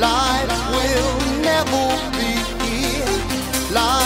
Life will never be here. Life